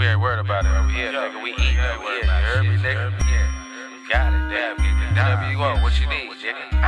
we ain't worried about it over here, nigga. We eat over here. You heard me, nigga? Yeah. Got it, damn. Whatever you want, what you need, nigga.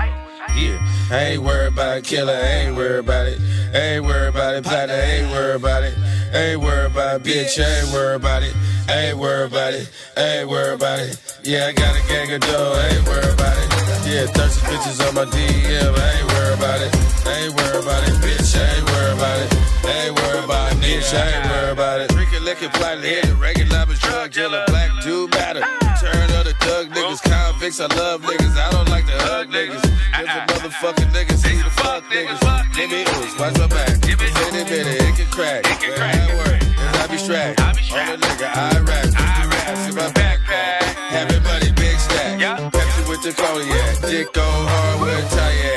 Yeah, I ain't worried about it, killer, I ain't worried about it. I ain't worried about it, platter, I ain't worried about it. I ain't worried about it, bitch, I ain't worried about it. I ain't worried about it, I ain't worried about it. Yeah, I got a gang of dough, I ain't worried about it. Yeah, thirsty bitches on my DM, I ain't worried about it. I ain't worried about it, bitch, I ain't worried about it. I ain't worried about it, bitch, I ain't worried about it. Liquor, platter, hit it, regular, drug dealer, black dude matter. Turn of the thug niggas, convicts, I love niggas, I don't like to hug niggas. Cause the uh-uh. motherfucking niggas, see the fuck niggas. Give me ooze, watch my back. Minute, minute, it can crack. It can crack. I work, and I be strapped. On the nigga, I rap. I rap in my backpack. Having money, big stack. Pepsi with the cognac. Dick go hard with a tie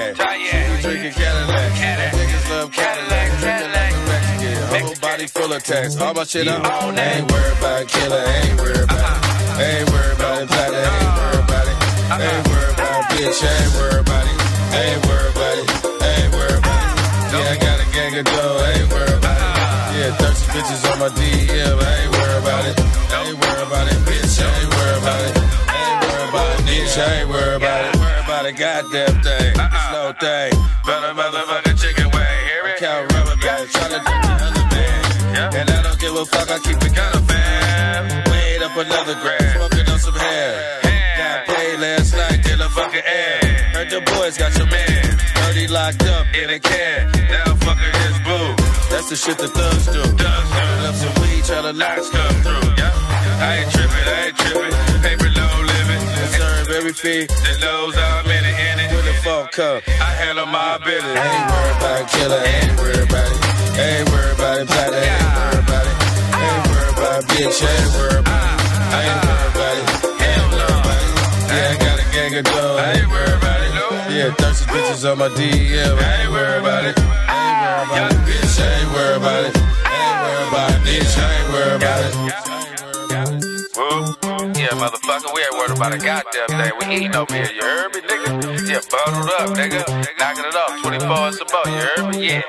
Whole body full of tats. All my shit I own. Ain't worried about it, killer. Ain't worried about it. Ain't worried about it, platter. Ain't worried about it. Ain't worried about it, bitch. Ain't worried about it. Ain't worried about it. Ain't worried about it. Yeah, I got a gang of dough. Ain't worried about it. Yeah, thirsty bitches on my DM. I ain't worried about it. I ain't worried about it, bitch. I ain't worried about it. I ain't worried about it, bitch. I ain't worried about it. Worried about a goddamn thing. Slow thing. Better motherfucking chicken wing. Hear it? Count rubber bands. Tryna drink the man. And I don't give a fuck. I keep it kinda fam. Wait up another gram. Smoking on some hair. Got paid last night till the fucking air. Heard the boys got your man. Heard he locked up in a can. Now fucking his boo. That's the shit the thugs do. Turn up some weed, tryna lights come through. Yeah. I ain't tripping, I ain't tripping. Paper low living. Serve every fee that knows I'm in it, in it. When the phone come, I handle my business. Ain't worried about killer. Ain't worried about it. Ain't it, bitch. Ah, ah, I ain't worried about it. I ain't worried about it. Hell no. Yeah, I got a gang of dough. I ain't worried about it. Yeah, thirsty bitches on my DM. I ain't worried about it. I ain't worried about it, bitch. I ain't worried about it. I ain't worried about it, bitch. I ain't worried about it. Yeah, motherfucker, we ain't worried about a goddamn thing. We eating over here, you heard me, nigga? Yeah, bundled up, nigga. Knocking it off, 24 and some more, you heard me? Yeah.